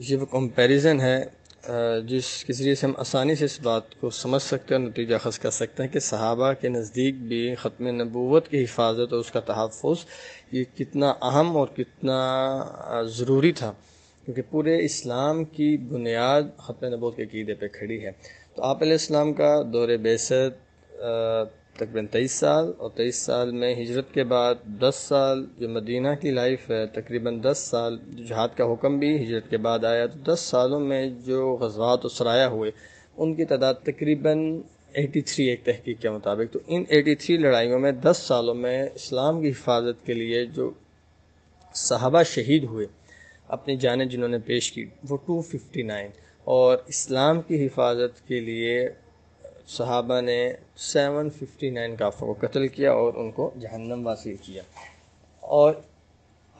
ये वो कंपैरिजन है जिसके ज़रिए से हम आसानी से इस बात को समझ सकते हैं, नतीजा खस कर सकते हैं कि सहाबा के नज़दीक भी ख़त्म नबूत की हिफाजत और उसका तहफ़ ये कितना अहम और कितना ज़रूरी था। क्योंकि पूरे इस्लाम की बुनियाद ख़त्म नबूत के कीदे पे खड़ी है। तो आप इस्लाम का दौर बेसत तकरीबन तेईस साल और तेईस साल में हिजरत के बाद दस साल जो मदीना की लाइफ है, तकरीबन दस साल जो जहाद का हुक्म भी हिजरत के बाद आया तो दस सालों में जो गजवात और सराया हुए, उनकी तादाद तकरीबन 83 एक तहकीक के मुताबिक तो इन 83 लड़ाइयों में 10 सालों में इस्लाम की हिफाजत के लिए जो सहाबा शहीद हुए, अपनी जानें जिन्होंने पेश की, वो 259 और इस्लाम की हिफाजत के लिए सहाबा ने 759 काफों को कत्ल किया और उनको जहन्नम वासी किया। और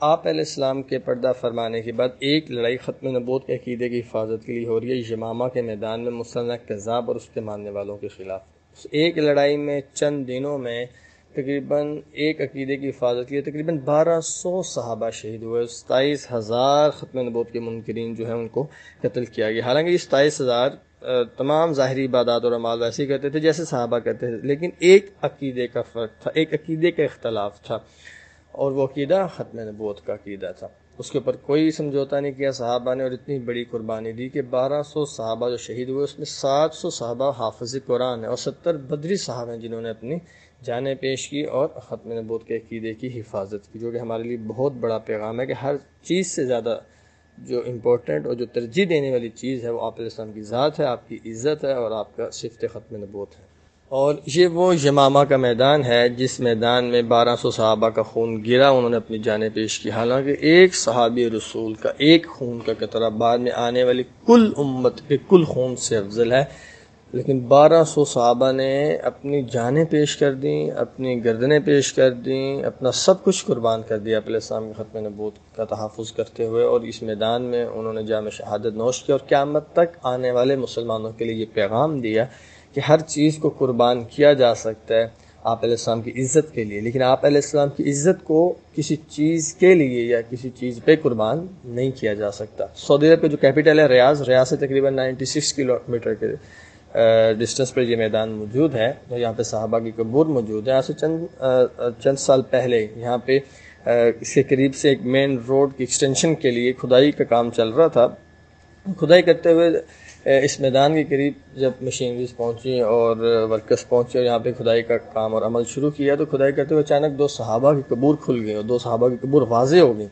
आप इस्लाम के पर्दा फरमाने के बाद एक लड़ाई ख़त्म नबूत के अकीदे की हिफाजत के लिए हो रही है। यमामा के मैदान में मुसल कज़ाब और उसके मानने वालों के ख़िलाफ़। एक लड़ाई में चंद दिनों में तकरीबन एक अकीदे की हिफाजत की तकरीबन बारह सौ सहाबा शहीद हुए। सताईस हज़ार ख़त्म नबूत के मुनकरीन जो है, उनको कत्ल किया गया। हालाँकि सताईस हज़ार तमाम ज़ाहरी इबादत और अमाल वैसे ही करते थे, जैसे सहाबा करते थे। लेकिन एक अकीदे का फ़र्क था, एक अकीदे का इख्तलाफ था और वह अकीदा ख़त्म नबोत का अकीदा था। उसके ऊपर कोई समझौता नहीं किया सहाबा ने और इतनी बड़ी कुर्बानी दी कि बारह सौ सहाबा जो शहीद हुए, उसमें सात सौ सहाबा हाफज कुरान है और सत्तर बदरी साहब हैं जिन्होंने अपनी जानें पेश की और ख़त्म नबूत के अकीदे की हिफाजत की, जो कि हमारे लिए बहुत बड़ा पैगाम है कि हर चीज़ से ज़्यादा जो इम्पोर्टेंट और जो तरजीह देने वाली चीज़ है, वो आप की ज़ात है, आपकी इज़्ज़त है और आपका सिफत ख़त्म नबूत है। और ये वो यमामा का मैदान है, जिस मैदान में बारह सौ सहाबा का खून गिरा, उन्होंने अपनी जानें पेश की। हालाँकि एक सहाबी रसूल का, एक खून का कतरा बाद में आने वाली कुल उम्मत के कुल खून से अफजल है। लेकिन बारह सौ सहाबा ने अपनी जानें पेश कर दी, अपनी गर्दनें पेश कर दी, अपना सब कुछ कुर्बान कर दिया अपने इस्लाम ख़त्म नबूत का तहफ़ करते हुए। और इस मैदान में उन्होंने जाम शहादत नोश किया और क़्यामत तक आने वाले मुसलमानों के लिए ये पैगाम दिया कि हर चीज़ को कुर्बान किया जा सकता है आप इस्लाम की इज़्ज़त के लिए। लेकिन आप इस्लाम की इज़्ज़त को किसी चीज़ के लिए या किसी चीज़ पे कुर्बान नहीं किया जा सकता। सऊदी अरब का जो कैपिटल है रियाज रियाज से तकरीबन 96 किलोमीटर के डिस्टेंस पर ये मैदान मौजूद है और यहाँ पे साहबा की कबूर मौजूद है। आज से चंद चंद साल पहले यहाँ पे इसके करीब से एक मेन रोड की एक्सटेंशन के लिए खुदाई का काम चल रहा था। खुदाई करते हुए इस मैदान के करीब जब मशीनरीज पहुँची और वर्कर्स पहुँचे और यहाँ पे खुदाई का काम और अमल शुरू किया तो खुदाई करते हुए अचानक दो सहाबा की कबूर खुल गई और दो सहाबा की कबूर वाजे हो गई।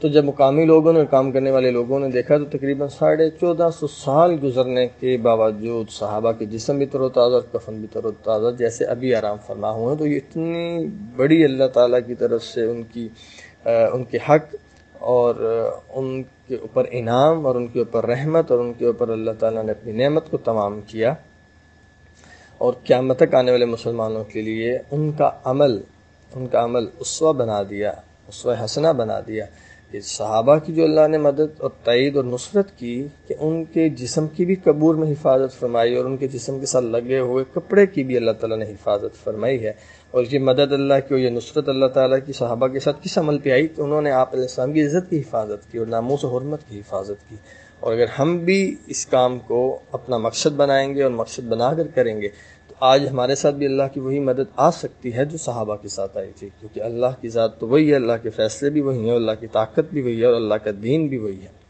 तो जब मुकामी लोगों ने काम करने वाले लोगों ने देखा तो तकरीबन साढ़े चौदह सौ साल गुजरने के बावजूद सहाबा के जिसम भी तरोताज़ा और कफन भी तरोताज़ा जैसे अभी आराम फरमा हुए हैं। तो ये इतनी बड़ी अल्लाह ताला की तरफ़ से उनकी आ, उनके हक और उनके ऊपर इनाम और उनके ऊपर रहमत और उनके ऊपर अल्लाह ताला ने अपनी नेमत को तमाम किया। और क़्यामत तक आने वाले मुसलमानों के लिए उनका अमल उनका अमल उसवा बना दिया, उसवा हसना बना दिया। कि सहाबा की जो अल्लाह ने मदद और तईद और नुसरत की कि उनके जिसम की भी कबूर में हिफाजत फरमाई और उनके जिसम के साथ लगे हुए कपड़े की भी अल्लाह ताला ने हिफाजत फरमाई है। और ये मदद अल्लाह की और ये नुसरत अल्लाह ताला की सहाबा के साथ किस अमल पे आई तो उन्होंने आप की इज़्ज़त की हिफाजत की और नामोस हरमत की हिफाजत की। और अगर हम भी इस काम को अपना मकसद बनाएँगे और मकसद बना कर करेंगे आज हमारे साथ भी अल्लाह की वही मदद आ सकती है जो सहाबा के साथ आई थी, क्योंकि अल्लाह की ज़ात तो वही है, अल्लाह के फ़ैसले भी वही हैं अल्लाह की ताकत भी वही है, और अल्लाह का दीन भी वही है।